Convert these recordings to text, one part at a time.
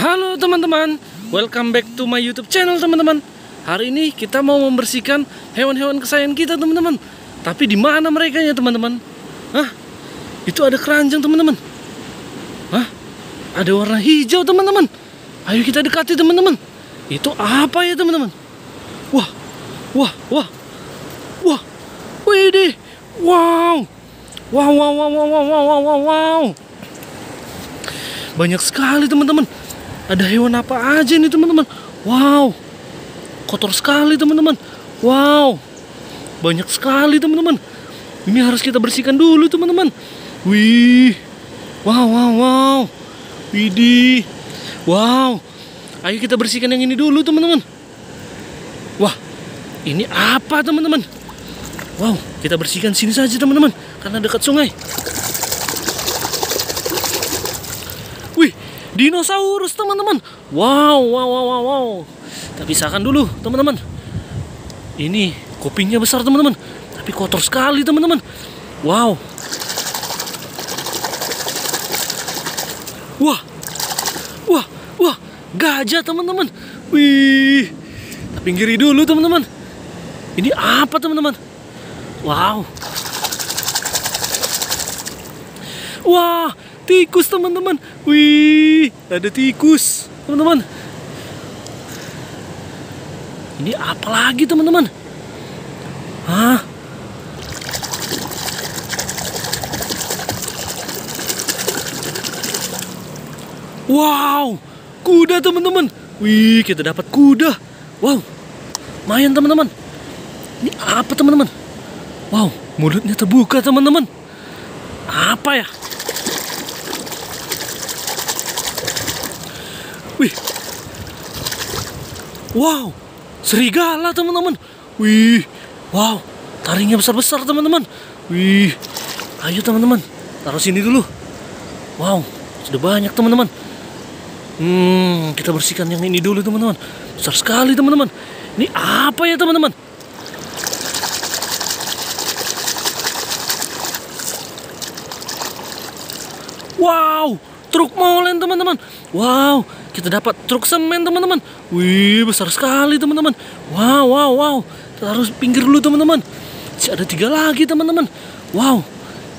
Halo teman-teman, welcome back to my YouTube channel teman-teman. Hari ini kita mau membersihkan hewan-hewan kesayangan kita teman-teman. Tapi di mana mereka ya teman-teman? Hah? Itu ada keranjang teman-teman. Hah? Ada warna hijau teman-teman. Ayo kita dekati teman-teman. Itu apa ya teman-teman? Wah, wah, wah, wah, wih wow, wow, wow, wow, wow, wow, wow, wow, wow. Banyak sekali teman-teman. Ada hewan apa aja nih teman-teman? Wow. Kotor sekali teman-teman. Wow. Banyak sekali teman-teman. Ini harus kita bersihkan dulu teman-teman. Wih. Wow, wow, wow. Widih. Wow. Ayo kita bersihkan yang ini dulu teman-teman. Wah. Ini apa teman-teman? Wow, kita bersihkan sini saja teman-teman karena dekat sungai. Wih, dinosaurus teman-teman. Wow, wow, wow, wow, wow. Kita pisahkan dulu teman-teman. Ini kupingnya besar teman-teman, tapi kotor sekali teman-teman. Wow. Wah, wah, wah, gajah teman-teman. Wih, kita pinggiri dulu teman-teman. Ini apa teman-teman? Wow. Wah, tikus teman-teman. Wih, ada tikus, teman-teman. Ini apa lagi teman-teman? Hah? Wow, kuda teman-teman. Wih, kita dapat kuda. Wow, main teman-teman. Ini apa teman-teman? Wow, mulutnya terbuka teman-teman. Apa ya? Wih. Wow, serigala teman-teman. Wih, wow, taringnya besar-besar teman-teman. Wih, ayo teman-teman, taruh sini dulu. Wow, sudah banyak teman-teman. Hmm, kita bersihkan yang ini dulu teman-teman. Besar sekali teman-teman. Ini apa ya teman-teman? Wow, truk molen teman-teman. Wow, kita dapat truk semen teman-teman. Wih, besar sekali teman-teman. Wow, wow, wow. Kita harus pinggir dulu teman-teman. Ada tiga lagi teman-teman. Wow,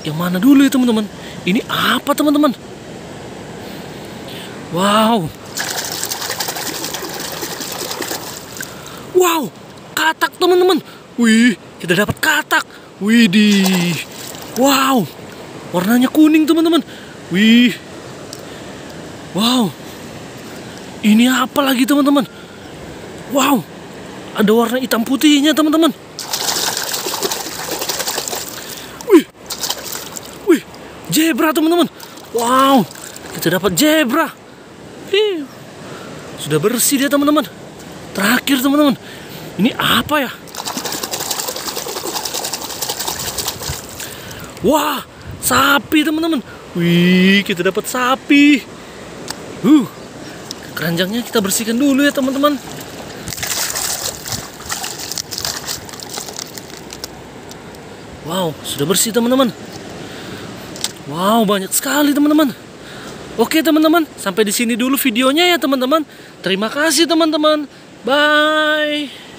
yang mana dulu ya teman-teman? Ini apa teman-teman? Wow. Wow, katak teman-teman. Wih, kita dapat katak. Widih. Wow, warnanya kuning teman-teman. Wih. Wow. Ini apa lagi teman-teman? Wow. Ada warna hitam putihnya teman-teman. Wih. Wih. Zebra teman-teman. Wow. Kita dapat zebra. Hih. Sudah bersih dia teman-teman. Terakhir teman-teman. Ini apa ya? Wah, sapi teman-teman. Wih, kita dapat sapi. Uh, keranjangnya kita bersihkan dulu ya teman-teman. Wow, sudah bersih teman-teman. Wow, banyak sekali teman-teman. Oke teman-teman, sampai di sini dulu videonya ya teman-teman. Terima kasih teman-teman. Bye.